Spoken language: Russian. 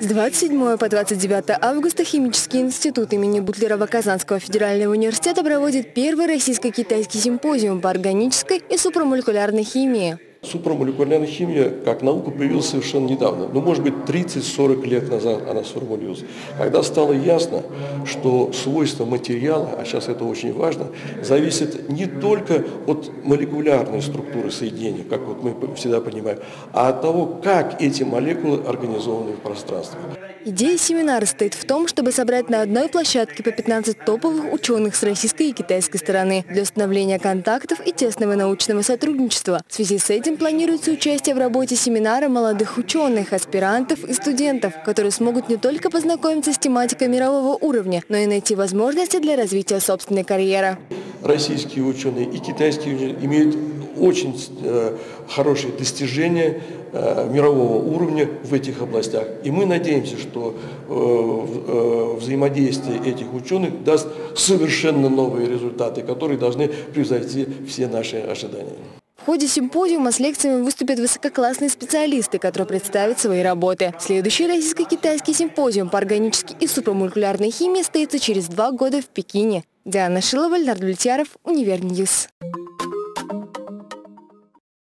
С 27 по 29 августа Химический институт имени Бутлерова-Казанского федерального университета проводит первый российско-китайский симпозиум по органической и супрамолекулярной химии. Супрамолекулярная химия как наука появилась совершенно недавно. Ну, может быть, 30-40 лет назад она сформулировалась. Когда стало ясно, что свойства материала, а сейчас это очень важно, зависят не только от молекулярной структуры соединения, как вот мы всегда понимаем, а от того, как эти молекулы организованы в пространстве. Идея семинара стоит в том, чтобы собрать на одной площадке по 15 топовых ученых с российской и китайской стороны для установления контактов и тесного научного сотрудничества. В связи с этим планируется участие в работе семинара молодых ученых, аспирантов и студентов, которые смогут не только познакомиться с тематикой мирового уровня, но и найти возможности для развития собственной карьеры. Российские ученые и китайские ученые имеют очень э, хорошие достижения э, мирового уровня в этих областях. И мы надеемся, что э, взаимодействие этих ученых даст совершенно новые результаты, которые должны превзойти все наши ожидания. Ходе симпозиума с лекциями выступят высококлассные специалисты, которые представят свои работы. Следующий российско-китайский симпозиум по органической и супрамолекулярной химии состоится через два года в Пекине. Диана Шилова, Леонард Влетьяров, Univer News.